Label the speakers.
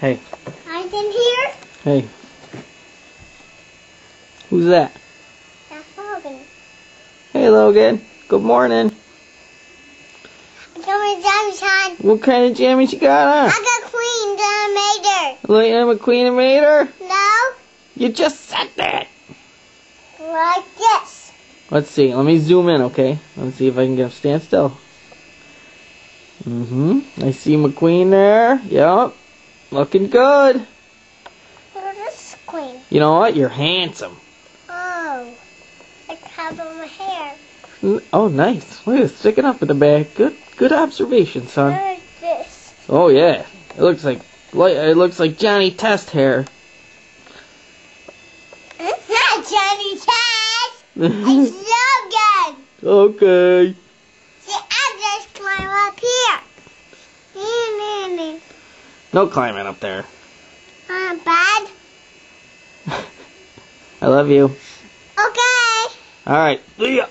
Speaker 1: Hey.
Speaker 2: I'm in here.
Speaker 1: Hey. Who's that?
Speaker 2: That's Logan.
Speaker 1: Hey, Logan. Good morning.
Speaker 2: Come on, Sunshine.
Speaker 1: What kind of jammies you got on?
Speaker 2: I got Queen Dominator.
Speaker 1: Lightning McQueen and Mater?
Speaker 2: No,
Speaker 1: You just said that.
Speaker 2: like this.
Speaker 1: Let's see. Let me zoom in, okay? Let's see if I can get him stand still. Mm-hmm. I see McQueen there. Yep. Looking good.
Speaker 2: Look this Queen.
Speaker 1: You know what? You're handsome.
Speaker 2: Oh, I have on my hair.
Speaker 1: Oh, nice. Look at it sticking up in the back. Good, good observation, son.
Speaker 2: What is this?
Speaker 1: Oh yeah. It looks like, like it looks like Johnny Test hair.
Speaker 2: It's not Johnny Test. It's Logan.
Speaker 1: okay.
Speaker 2: See, I just climb up here. Nee, nee, nee.
Speaker 1: No climbing up there.
Speaker 2: Uh, bad.
Speaker 1: I love you.
Speaker 2: Okay.
Speaker 1: All right. See ya.